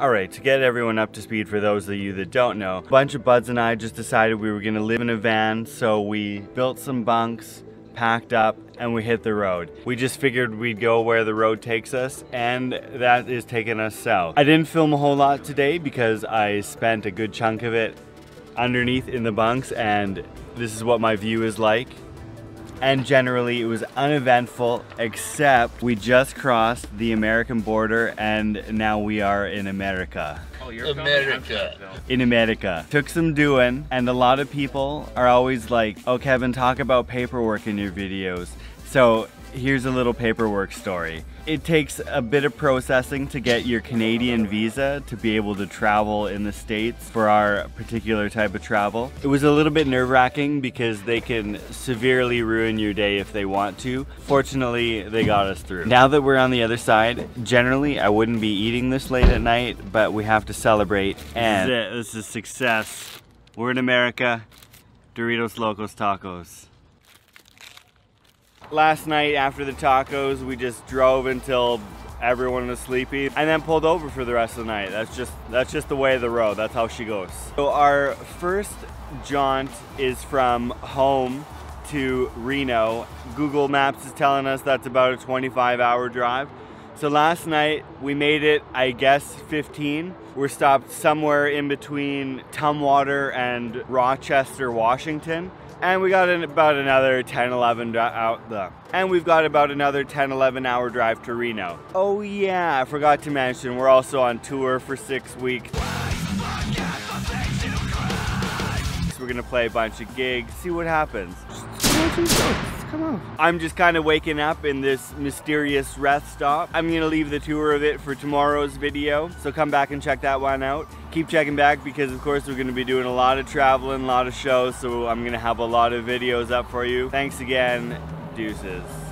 Alright, to get everyone up to speed for those of you that don't know, a bunch of buds and I just decided we were gonna live in a van, so we built some bunks, packed up, and we hit the road. We just figured we'd go where the road takes us, and that is taking us south. I didn't film a whole lot today because I spent a good chunk of it underneath in the bunks, and this is what my view is like and generally it was uneventful except we just crossed the American border and now we are in America. Oh, America. In America. Took some doing and a lot of people are always like, oh Kevin, talk about paperwork in your videos. So here's a little paperwork story. It takes a bit of processing to get your Canadian visa to be able to travel in the States for our particular type of travel. It was a little bit nerve wracking because they can severely ruin your day if they want to. Fortunately, they got us through. Now that we're on the other side, generally I wouldn't be eating this late at night, but we have to celebrate and this is, it. This is success. We're in America. Doritos Locos Tacos. Last night after the tacos, we just drove until everyone was sleepy and then pulled over for the rest of the night. That's just that's just the way of the road. That's how she goes. So our first jaunt is from home to Reno. Google Maps is telling us that's about a 25 hour drive. So last night we made it, I guess, 15. We're stopped somewhere in between Tumwater and Rochester, Washington. And we got in about another 10, 11 out the. And we've got about another 10, 11 hour drive to Reno. Oh yeah, I forgot to mention, we're also on tour for six weeks. So we're gonna play a bunch of gigs, see what happens. Come. I'm just kind of waking up in this mysterious rest stop. I'm gonna leave the tour of it for tomorrow's video, so come back and check that one out keep checking back because of course we're to be doing a lot of traveling, a lot of shows, so I'm to have a lot of videos up for you. Thanks again, deuces.